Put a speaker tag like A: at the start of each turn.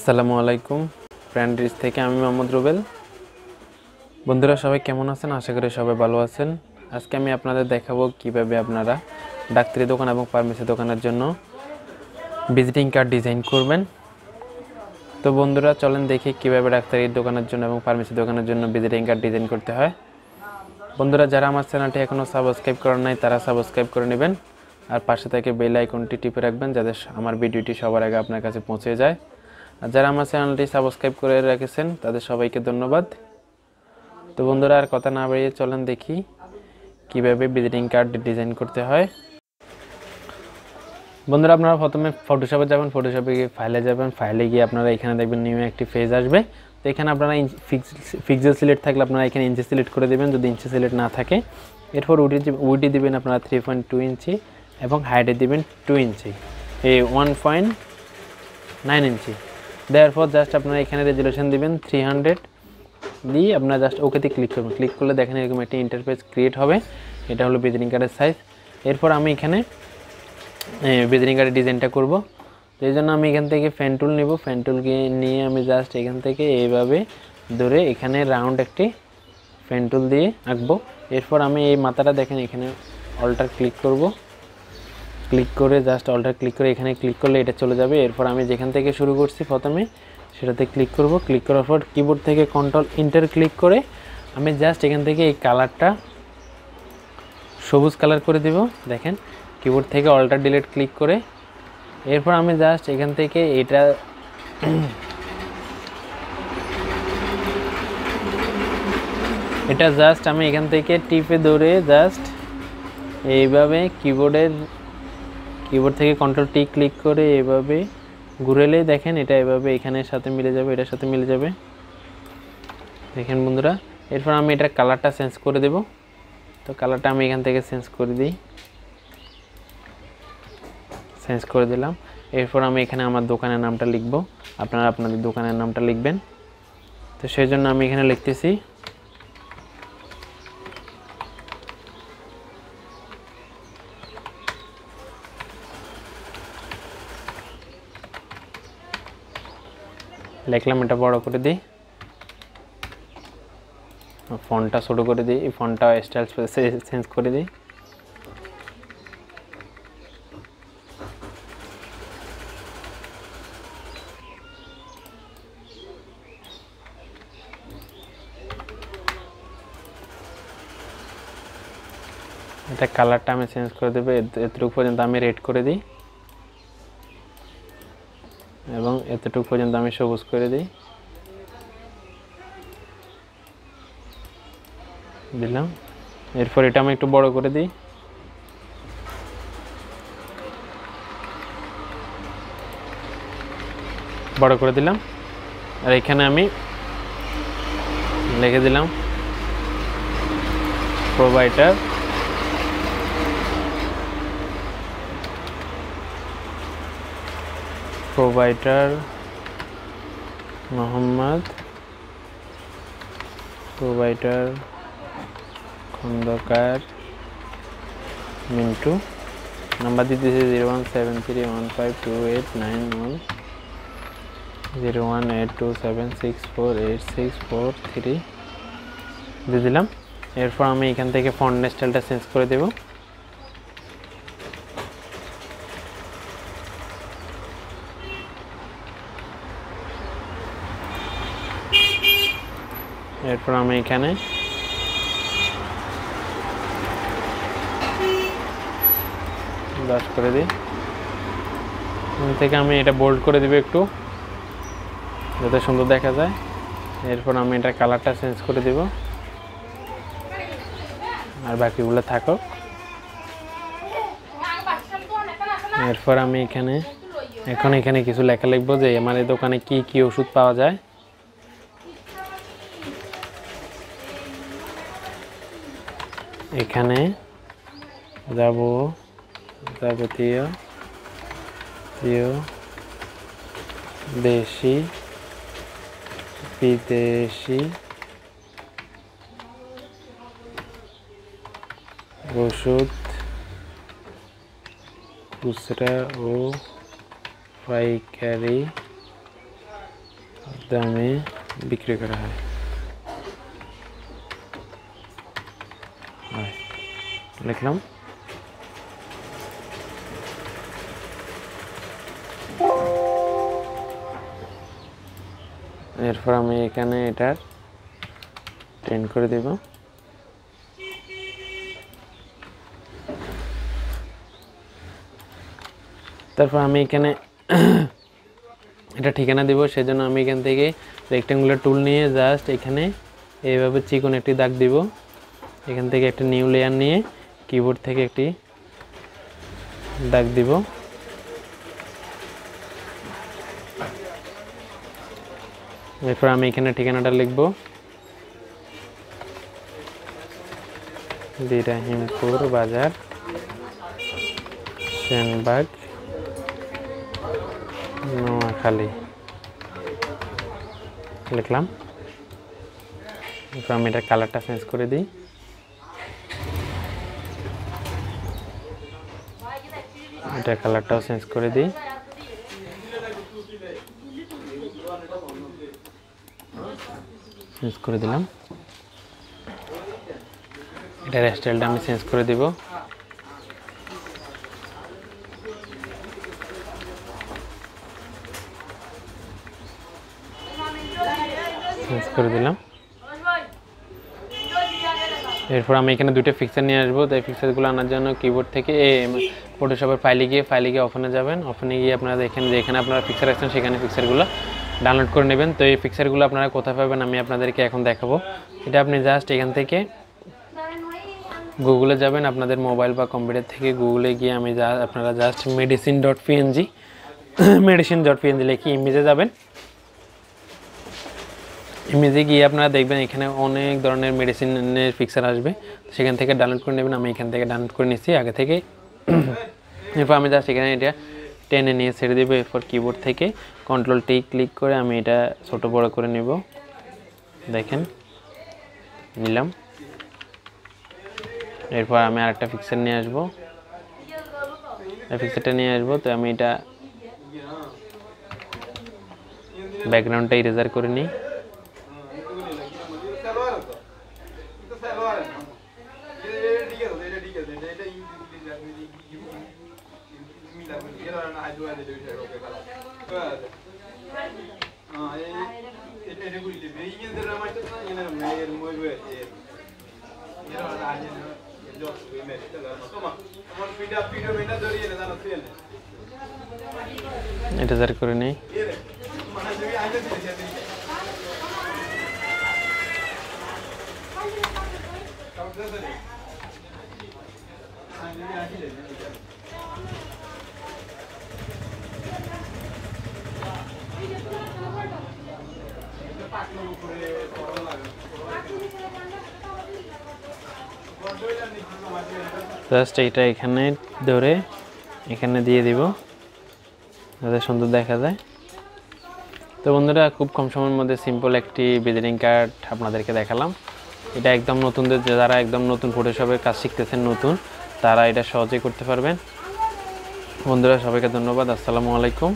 A: আসসালামু আলাইকুম ফ্রেন্ডরিজ থেকে আমি মোহাম্মদ রুবেল। বন্ধুরা, সবাই কেমন আছেন? আশা করি সবাই ভালো আছেন। আজকে আমি আপনাদের দেখাবো কীভাবে আপনারা ডাক্তারি দোকান এবং ফার্মেসি দোকানের জন্য ভিজিটিং কার্ড ডিজাইন করবেন। তো বন্ধুরা, চলেন দেখি কীভাবে ডাক্তারির দোকানের জন্য এবং ফার্মেসি দোকানের জন্য ভিজিটিং কার্ড ডিজাইন করতে হয়। বন্ধুরা, যারা আমার চ্যানেলটি এখনও সাবস্ক্রাইব করেন নাই, তারা সাবস্ক্রাইব করে নেবেন। আর পাশে থেকে বেল আইকনটি টিপে রাখবেন, যাতে আমার ভিডিওটি সবার আগে আপনার কাছে পৌঁছে যায়। যারা আমার চ্যানেলটি সাবস্ক্রাইব করে রেখেছেন, তাদের সবাইকে ধন্যবাদ। তো বন্ধুরা, আর কথা না বাড়িয়ে চলেন দেখি কীভাবে ভিজিটিং কার্ড ডিজাইন করতে হয়। বন্ধুরা, আপনারা প্রথমে ফটোশপে যাবেন ফটোশপে গিয়ে ফাইলে যাবেন। ফাইলে গিয়ে আপনারা এখানে দেখবেন নিউ একটি পেজ আসবে। তো এখানে আপনারা ফিক্সেল সিলেক্ট থাকলে আপনারা এখানে ইঞ্চি সিলেক্ট করে দেবেন। যদি ইঞ্চি সিলেক্ট না থাকে, এরপর উডি উডি দিবেন আপনারা থ্রি পয়েন্ট টু ইঞ্চি এবং হাইটে দিবেন টু ইঞ্চি এই ওয়ান পয়েন্ট নাইন ইঞ্চি দেওয়ার পর জাস্ট আপনারা এখানে রেজুলেশন দিবেন থ্রি হান্ড্রেড দিয়ে আপনারা জাস্ট ওকেতে ক্লিক করবেন। ক্লিক করলে দেখেন এরকম একটি ইন্টারফেস ক্রিয়েট হবে। এটা হলো ভিজিটিং কার্ডের সাইজ এরপর আমি এখানে ভিজিটিং কার্ডের ডিজাইনটা করব। তো এই জন্য আমি এখান থেকে ফ্যান টুল নেব। ফ্যান টুলকে নিয়ে আমি জাস্ট এখান থেকে এইভাবে ধরে এখানে রাউন্ড একটি ফ্যান টুল দিয়ে আঁকবো। এরপর আমি এই মাথাটা দেখেন এখানে অল্টার ক্লিক করব। ক্লিক করে জাস্ট অল্টার ক্লিক করে এখানে ক্লিক করলে এটা চলে যাবে। এরপর আমি যেখান থেকে শুরু করছি প্রথমে, সেটাতে ক্লিক করব। ক্লিক করার পর কিবোর্ড থেকে কন্ট্রোল ইন্টার ক্লিক করে আমি জাস্ট এখান থেকে এই কালারটা সবুজ কালার করে দেব। দেখেন কিবোর্ড থেকে অল্টার ডিলেট ক্লিক করে। এরপর আমি জাস্ট এখান থেকে এটা এটা জাস্ট আমি এখান থেকে টিপে ধরে জাস্ট এইভাবে কিবোর্ডের কিবোর্ড থেকে কন্ট্রোল টি ক্লিক করে এভাবে ঘুরেলেই দেখেন এটা এভাবে এখানের সাথে মিলে যাবে, এটার সাথে মিলে যাবে। দেখেন বন্ধুরা, এরপর আমি এটার কালারটা চেঞ্জ করে দেব। তো কালারটা আমি এখান থেকে চেঞ্জ করে দিই। চেঞ্জ করে দিলাম। এরপর আমি এখানে আমার দোকানের নামটা লিখব। আপনারা আপনাদের দোকানের নামটা লিখবেন। তো সেই জন্য আমি এখানে লিখতেছি লিখলাম এটা বড় করে দিই ফোনটা ছোটো করে দিই এই ফোনটা স্টাইল চেঞ্জ করে দিই এটা কালারটা আমি চেঞ্জ করে দেবো এতটুকু পর্যন্ত আমি রেড করে দিই এবং এতটুকু পর্যন্ত আমি সবুজ করে দিই। দিলাম। এরপর এটা আমি একটু বড় করে দিই। বড় করে দিলাম। আর এখানে আমি লিখে দিলাম provider. Provider Mohammad provider Khandakar Mintu number দিতেছি zero one seven three one five two eight nine one zero one eight two seven six four eight six four three দিয়ে দিলাম। এরপর আমি এখান থেকে ফন্ট স্টাইলটা চেঞ্জ করে দেবো। এরপর আমি এখানে দশ করে দিই। এখান থেকে আমি এটা বোল্ড করে দিব একটু, যাতে সুন্দর দেখা যায়। এরপর আমি এটা কালারটা চেঞ্জ করে দিব। আর বাকিগুলো থাকুক। এরপর আমি এখানে, এখন এখানে কিছু লেখা লিখব যে, আমার এই দোকানে কি কি ওষুধ পাওয়া যায়। এখানে যাব যাবতীয় দেশি বিদেশি ওষুধ খুচরা ও পাইকারি দামে বিক্রি করা হয়। লিখলাম। এরপর আমি এখানে এটার টেন করে দেব। তারপর আমি এখানে এটা ঠিকানা দেবো, সেজন্য আমি এখান থেকে রেক্টেঙ্গুলার টুল নিয়ে জাস্ট এখানে এইভাবে চিকন একটি দাগ দিব। এখান থেকে একটা নিউ লেয়ার নিয়ে কিবোর্ড থেকে একটি দাগ দিব। এরপর আমি এখানে ঠিকানাটা লিখব। বিরাহিমপুর বাজার, সেনবাগ, নোয়াখালী। লিখলাম। এরপর আমি এটা কালারটা চেঞ্জ করে দিই। এটা কালারটাও চেঞ্জ করে দিই। চেঞ্জ করে দিলাম। এটার স্টাইলটা আমি চেঞ্জ করে দিব। চেঞ্জ করে দিলাম। এরপর আমি এখানে দুটো ফিক্সার নিয়ে আসব। তো এই ফিক্সারগুলো আনার জন্য কিবোর্ড থেকে ফটোশপের ফাইলে গিয়ে ফাইলে গিয়ে ওপেনে যাবেন। ওপেনে গিয়ে আপনারা এখানে যেখানে আপনারা ফিক্সার রাখছেন সেখানে ফিক্সারগুলো ডাউনলোড করে নেবেন। তো এই ফিক্সারগুলো আপনারা কোথায় পাবেন আমি আপনাদেরকে এখন দেখাবো। এটা আপনি জাস্ট এখান থেকে গুগলে যাবেন। আপনাদের মোবাইল বা কম্পিউটার থেকে গুগলে গিয়ে আমি যা আপনারা just medicine dot PNG medicine dot PNG লিখে ইমেজে যাবেন। ইমেজে গিয়ে আপনারা দেখবেন এখানে অনেক ধরনের মেডিসিনের পিকচার আসবে। সেখান থেকে ডাউনলোড করে নেবেন, আমি এখান থেকে ডাউনলোড করে নিচ্ছি। আগে থেকে এরপর আমি জাস্ট এখানে এটা টেনে নিয়ে ছেড়ে দেবো এরপর কিবোর্ড থেকে। কন্ট্রোল টি ক্লিক করে আমি এটা ছোট বড় করে নেব। দেখেন, নিলাম। এরপর আমি আরেকটা পিকচার নিয়ে আসব। পিকচারটা নিয়ে আসব, তো আমি এটা ব্যাকগ্রাউন্ডটা ইরেজার করে নিই। itu dari kurni. জাস্ট এইটা এখানে ধরে এখানে দিয়ে দিব, যাতে সুন্দর দেখা যায়। তো বন্ধুরা, খুব কম সময়ের মধ্যে সিম্পল একটি ভিজিটিং কার্ড আপনাদেরকে দেখালাম। এটা একদম নতুনদের, যারা একদম নতুন ফটোশপের কাজ শিখতেছেন নতুন, তারা এটা সহজেই করতে পারবেন। বন্ধুরা, সবাইকে ধন্যবাদ। আসসালামু আলাইকুম।